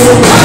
Yes.